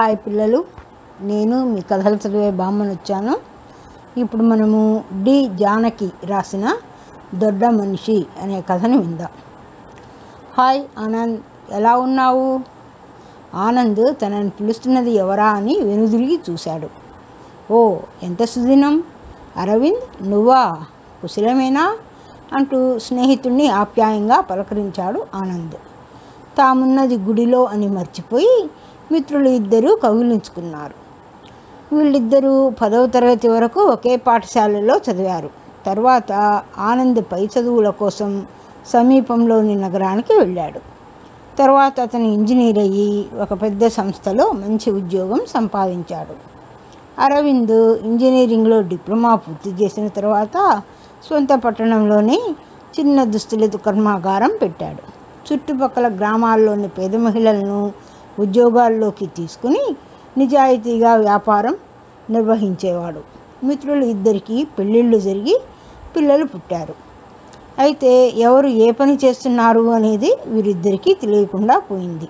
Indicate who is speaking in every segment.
Speaker 1: Hi పిల్లలు నేను మీ కథలు చదివే బామ్మను వచ్చాను. ఇప్పుడు మనము డి జానకి రాసిన దొడ్డ మనిషి అనే కథను విందాం. హాయ్ ఆనంద్ ఎలా ఉన్నావు? ఆనంద్ తనని పిలుస్తున్నది ఎవరా అని వెనుదిరిగి చూశాడు. ఓ ఎంత సుదినం? అరవింద్ నువ్వా? కుశలమేనా? అంటూ స్నేహితుణ్ణి ఆప్యాయంగా పలకరించాడు ఆనంద్. తామున్నది గుడిలో అని మర్చిపోయి మిత్రులు ఇద్దరూ కౌగిలించుకున్నారు. వీళ్ళిద్దరూ పదవ తరగతి వరకు ఒకే పాఠశాలలో చదివారు. తర్వాత ఆనంద్ పై చదువుల కోసం సమీపంలోని నగరానికి వెళ్ళాడు. తర్వాత అతను ఇంజనీర్ అయ్యి ఒక పెద్ద సంస్థలో మంచి ఉద్యోగం సంపాదించాడు. అరవింద్ ఇంజనీరింగ్లో డిప్లొమా పూర్తి చేసిన తర్వాత సొంత పట్టణంలోనే చిన్న దుస్తుల కర్మాగారం పెట్టాడు. చుట్టుపక్కల గ్రామాల్లోని పేద మహిళలను ఉద్యోగాల్లోకి తీసుకుని నిజాయితీగా వ్యాపారం నిర్వహించేవాడు. మిత్రులు ఇద్దరికీ పెళ్ళిళ్ళు జరిగి పిల్లలు పుట్టారు. అయితే ఎవరు ఏ పని చేస్తున్నారు అనేది వీరిద్దరికీ తెలియకుండా పోయింది.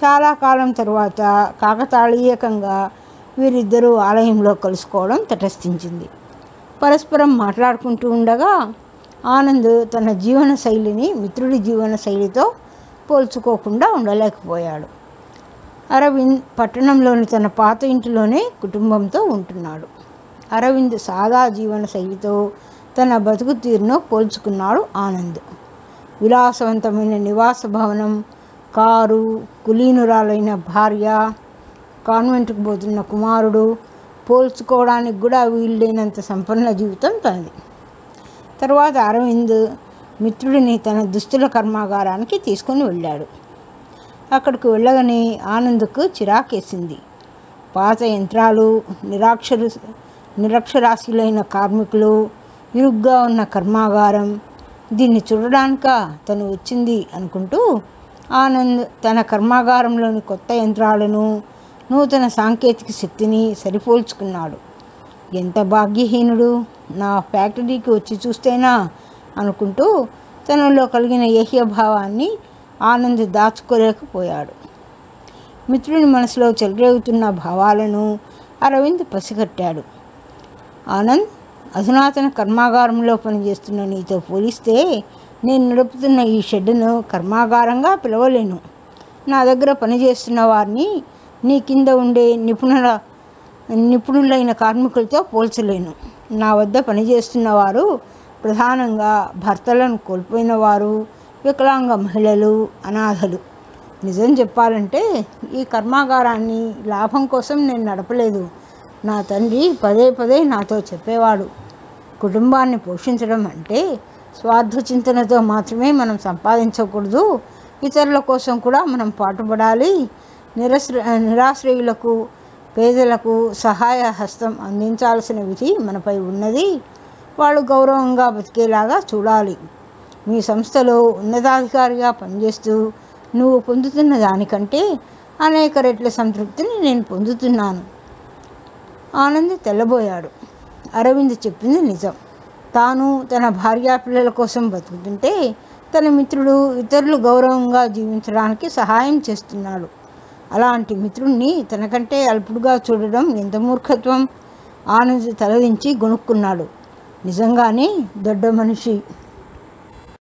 Speaker 1: చాలా కాలం తర్వాత కాకతాళీయకంగా వీరిద్దరూ ఆలయంలో కలుసుకోవడం తటస్థించింది. పరస్పరం మాట్లాడుకుంటూ ఉండగా ఆనంద్ తన జీవన శైలిని మిత్రుడి జీవన శైలితో పోల్చుకోకుండా ఉండలేకపోయాడు. అరవింద్ పట్టణంలోని తన పాత ఇంటిలోనే కుటుంబంతో ఉంటున్నాడు. అరవింద్ సాదా జీవన శైలితో తన బతుకు తీరును పోల్చుకున్నాడు ఆనంద్. విలాసవంతమైన నివాస భవనం కారు కులీనురాలైన భార్య కాన్వెంట్కి పోతున్న కుమారుడు పోల్చుకోవడానికి కూడా వీల్లేనంత సంపన్న జీవితం తనది. తర్వాత అరవింద్ మిత్రుడిని తన దుస్తుల కర్మాగారానికి తీసుకొని వెళ్ళాడు. అక్కడికి వెళ్ళగానే ఆనంద్కు చిరాకేసింది. పాత యంత్రాలు నిరాక్షరు నిరక్షరాస్యులైన కార్మికులు ఇరుగ్గా ఉన్న కర్మాగారం దీన్ని చూడడానిక తను వచ్చింది అనుకుంటూ ఆనంద్ తన కర్మాగారంలోని కొత్త యంత్రాలను నూతన సాంకేతిక శక్తిని సరిపోల్చుకున్నాడు. ఎంత భాగ్యహీనుడు! నా ఫ్యాక్టరీకి వచ్చి చూస్తేనా? అనుకుంటూ తనలో కలిగిన ఏహ్యభావాన్ని ఆనంద్ దాచుకోలేకపోయాడు. మిత్రుని మనసులో చెలరేగుతున్న భావాలను అరవింద్ పసిగట్టాడు. ఆనంద్ అధునాతన కర్మాగారంలో పనిచేస్తున్న నీతో పోలిస్తే నేను నడుపుతున్న ఈ షెడ్డును కర్మాగారంగా పిలవలేను. నా దగ్గర పనిచేస్తున్న వారిని నీ కింద ఉండే నిపుణుల నిపుణులైన కార్మికులతో పోల్చలేను. నా వద్ద పనిచేస్తున్న వారు ప్రధానంగా భర్తలను కోల్పోయిన వారు వికలాంగ మహిళలు అనాథలు. నిజం చెప్పాలంటే ఈ కర్మాగారాన్ని లాభం కోసం నేను నడపలేదు. నా తండ్రి పదే పదే నాతో చెప్పేవాడు. కుటుంబాన్ని పోషించడం అంటే స్వార్థ చింతనతో మాత్రమే మనం సంపాదించకూడదు. ఇతరుల కోసం కూడా మనం పాటుపడాలి. నిరశ్ర నిరాశ్రయులకు పేదలకు సహాయ హస్తం అందించాల్సిన విధి మనపై ఉన్నది. వాళ్ళు గౌరవంగా బతికేలాగా చూడాలి. మీ సంస్థలో ఉన్నతాధికారిగా పనిచేస్తూ నువ్వు పొందుతున్న దానికంటే అనేక రెట్ల సంతృప్తిని నేను పొందుతున్నాను. ఆనంద్ తెల్లబోయాడు. అరవింద్ చెప్పింది నిజం. తాను తన భార్యా పిల్లల కోసం బతుకుతుంటే తన మిత్రుడు ఇతరులు గౌరవంగా జీవించడానికి సహాయం చేస్తున్నాడు. అలాంటి మిత్రుణ్ణి తనకంటే అల్పుడుగా చూడడం ఎంత మూర్ఖత్వం? ఆనంద్ తలదించి గొనుక్కున్నాడు నిజంగానే దొడ్డ మనిషి.